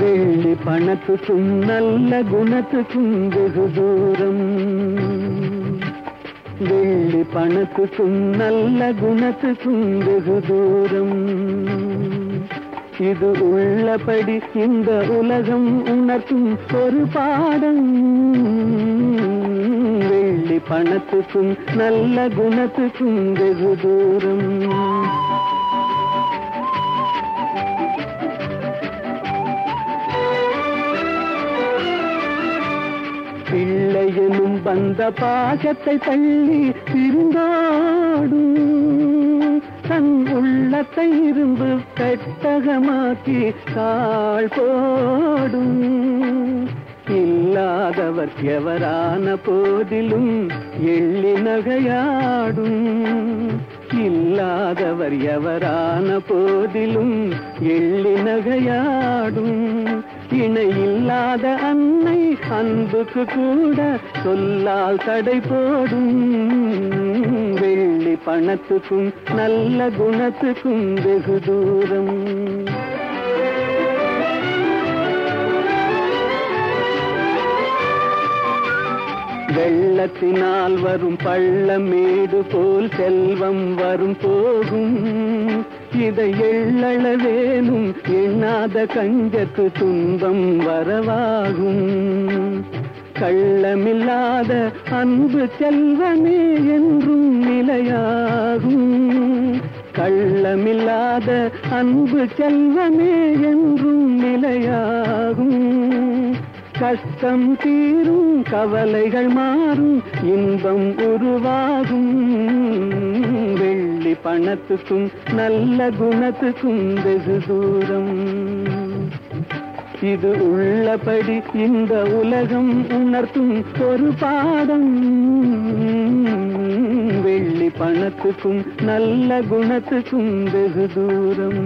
வேலை பணத்துக்கும் நல்ல குணத்துக்கும் வெகு தூரம். வேலை பணத்துக்கும் நல்ல குணத்துக்கும் வெகு தூரம். இது உள்ளபடி இந்த உலகம் உணர்த்தும் ஒரு பாடம். வெள்ளி பணத்துக்கும் நல்ல குணத்துக்கும் வெகு தூரம். பிள்ளையனும் வந்த பாசத்தை தள்ளி பிரிந்தாடும் தன் உள்ளத்தை இரும்பு பெட்டகமாக்கி கால் போடும். இல்லாதவர் எவரான போதிலும் எள்ளி நகையாடும். இல்லாதவர் எவரான போதிலும் எள்ளி நகையாடும். இணை இல்லாத அன்னை அன்புக்கு கூட சொல்லால் தடை போடும். வெள்ளி பணத்துக்கும் நல்ல குணத்துக்கும் வெகு தூரம். வெள்ளத்தினால் வரும் பள்ளமேடு போல் செல்வம் வரும் போகும். இதை எள்ளளவே எண்ணாத கஞ்சத்து துன்பம் வரவாகும். கள்ளமில்லாத அன்பு செல்வமே என்றும் நிலையாகும். கள்ளமில்லாத அன்பு செல்வமே என்றும் நிலையாகும். கஷ்டம் தீரும் கவலைகள் மாறும் இன்பம் உருவாகும். பணத்துக்கும் நல்ல குணத்துக்கும் வெகு தூரம். இது உள்ளபடி இந்த உலகம் உணர்த்தும் ஒரு பாடம் வெள்ளி பணத்துக்கும் நல்ல குணத்துக்கும் வெகு தூரம்.